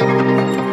Música